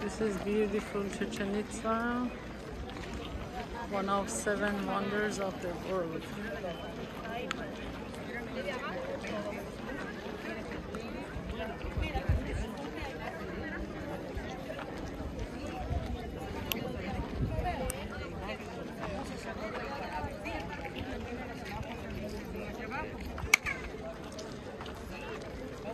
This is beautiful Chichen Itza, one of seven wonders of the world.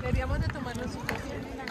Deberíamos de tomarnos un café.